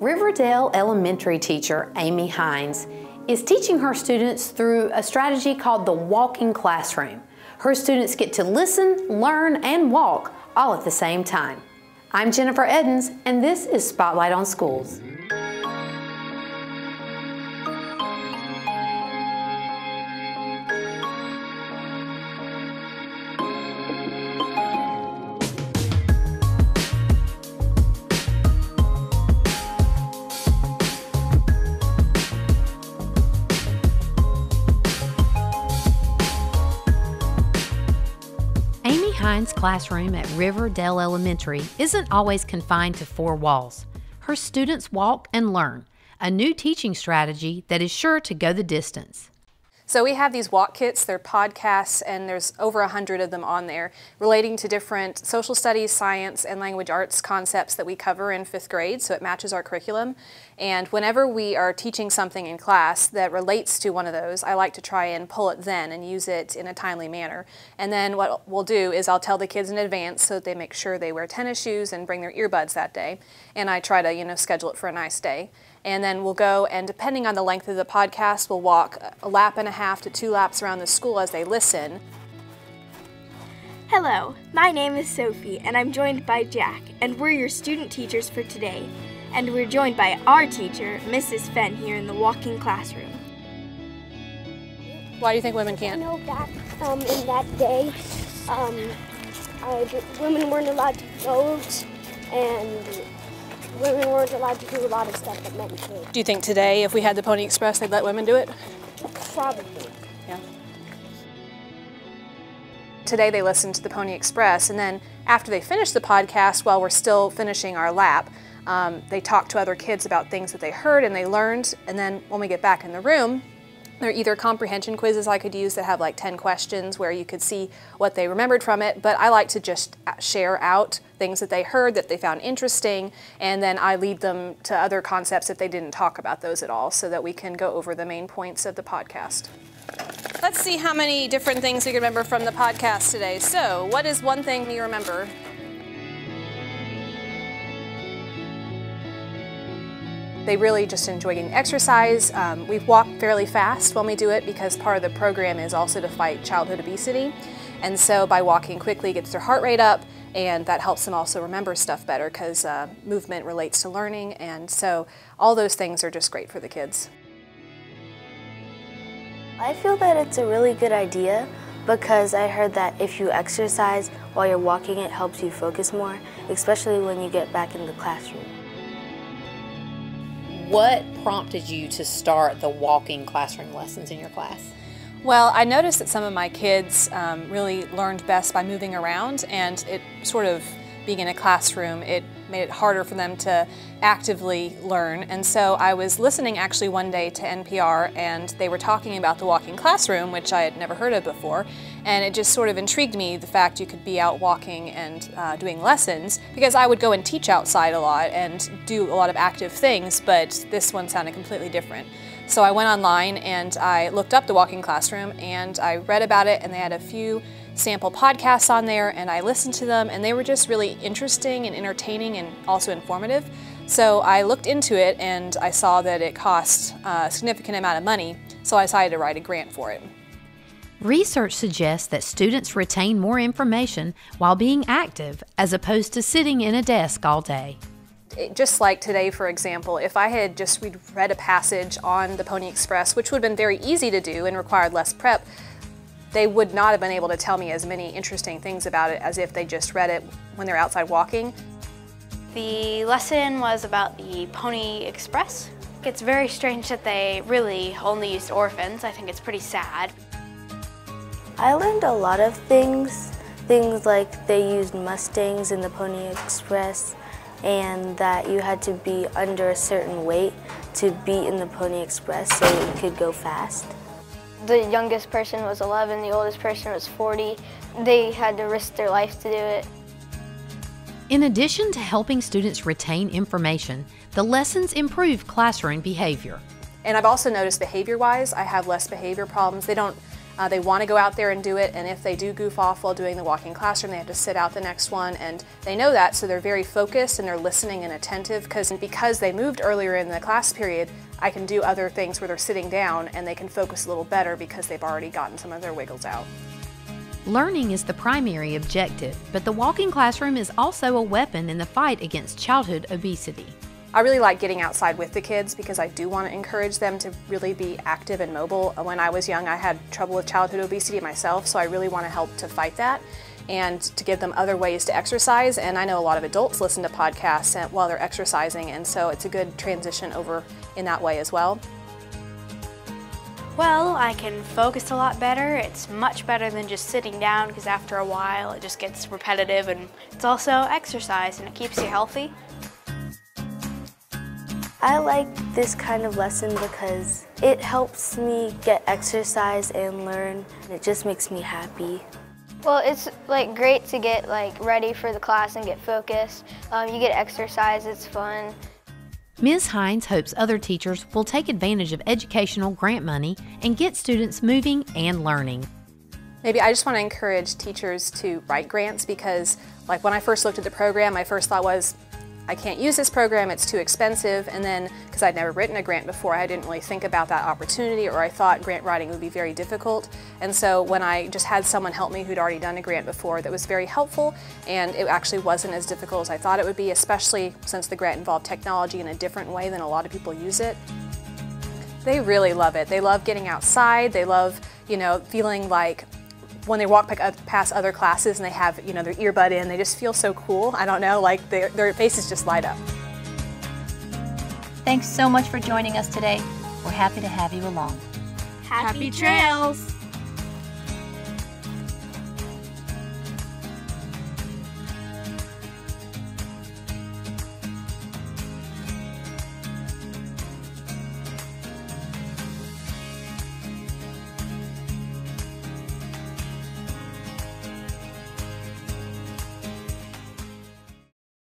River Dell elementary teacher Amy Hines is teaching her students through a strategy called the walking classroom. Her students get to listen, learn, and walk all at the same time. I'm Jennifer Edens, and this is Spotlight on Schools. Hines' classroom at River Dell Elementary isn't always confined to four walls. Her students walk and learn, a new teaching strategy that is sure to go the distance. So we have these walk kits, they're podcasts, and there's over a hundred of them on there relating to different social studies, science, and language arts concepts that we cover in fifth grade, so it matches our curriculum. And whenever we are teaching something in class that relates to one of those, I like to try and pull it then and use it in a timely manner. And then what we'll do is I'll tell the kids in advance so that they make sure they wear tennis shoes and bring their earbuds that day. And I try to, you know, schedule it for a nice day and then we'll go and depending on the length of the podcast, we'll walk a lap and a half to two laps around the school as they listen. Hello, my name is Sophie and I'm joined by Jack and we're your student teachers for today. And we're joined by our teacher, Mrs. Fenn here in the walking classroom. Why do you think women can't? know back um, in that day, um, I, women weren't allowed to vote, and women weren't allowed to do a lot of stuff that men could. Do you think today if we had the Pony Express they'd let women do it? Probably. Yeah. Today they listened to the Pony Express, and then after they finish the podcast, while we're still finishing our lap, um, they talk to other kids about things that they heard and they learned. And then when we get back in the room, there are either comprehension quizzes I could use that have like 10 questions where you could see what they remembered from it, but I like to just uh, share out things that they heard that they found interesting, and then I lead them to other concepts if they didn't talk about those at all so that we can go over the main points of the podcast. Let's see how many different things we can remember from the podcast today. So, what is one thing you remember? They really just enjoy getting exercise. Um, we walk fairly fast when we do it because part of the program is also to fight childhood obesity. And so by walking quickly, gets their heart rate up, and that helps them also remember stuff better because uh, movement relates to learning. And so all those things are just great for the kids. I feel that it's a really good idea because I heard that if you exercise while you're walking, it helps you focus more, especially when you get back in the classroom. What prompted you to start the walking classroom lessons in your class? Well, I noticed that some of my kids um, really learned best by moving around, and it sort of being in a classroom, it made it harder for them to actively learn. And so I was listening actually one day to NPR, and they were talking about the walking classroom, which I had never heard of before. And it just sort of intrigued me the fact you could be out walking and uh, doing lessons, because I would go and teach outside a lot and do a lot of active things, but this one sounded completely different. So I went online and I looked up the walking classroom and I read about it, and they had a few sample podcasts on there and I listened to them and they were just really interesting and entertaining and also informative. So I looked into it and I saw that it cost a significant amount of money, so I decided to write a grant for it. Research suggests that students retain more information while being active as opposed to sitting in a desk all day. It, just like today, for example, if I had just read a passage on the Pony Express, which would have been very easy to do and required less prep, they would not have been able to tell me as many interesting things about it as if they just read it when they're outside walking. The lesson was about the Pony Express. It's very strange that they really only used orphans. I think it's pretty sad. I learned a lot of things, things like they used Mustangs in the Pony Express and that you had to be under a certain weight to be in the Pony Express so you could go fast. The youngest person was 11, the oldest person was 40. They had to risk their life to do it. In addition to helping students retain information, the lessons improve classroom behavior. And I've also noticed behavior-wise, I have less behavior problems. They don't Uh, they want to go out there and do it, and if they do goof off while doing the walking classroom, they have to sit out the next one, and they know that, so they're very focused and they're listening and attentive because because they moved earlier in the class period, I can do other things where they're sitting down and they can focus a little better because they've already gotten some of their wiggles out. Learning is the primary objective, but the walking classroom is also a weapon in the fight against childhood obesity. I really like getting outside with the kids because I do want to encourage them to really be active and mobile. When I was young, I had trouble with childhood obesity myself, so I really want to help to fight that and to give them other ways to exercise. And I know a lot of adults listen to podcasts while they're exercising, and so it's a good transition over in that way as well. Well, I can focus a lot better. It's much better than just sitting down because after a while it just gets repetitive and it's also exercise and it keeps you healthy. I like this kind of lesson because it helps me get exercise and learn. It just makes me happy. Well, it's like great to get like ready for the class and get focused. Um, you get exercise, it's fun. Ms. Hines hopes other teachers will take advantage of educational grant money and get students moving and learning. Maybe I just want to encourage teachers to write grants because like when I first looked at the program, my first thought was, I can't use this program, it's too expensive, and then because I'd never written a grant before, I didn't really think about that opportunity or I thought grant writing would be very difficult. And so when I just had someone help me who'd already done a grant before that was very helpful and it actually wasn't as difficult as I thought it would be, especially since the grant involved technology in a different way than a lot of people use it. They really love it. They love getting outside. They love, you know, feeling like when they walk uh, past other classes and they have you know their earbud in, they just feel so cool. I don't know, like their, their faces just light up. Thanks so much for joining us today. We're happy to have you along. Happy, Happy trails!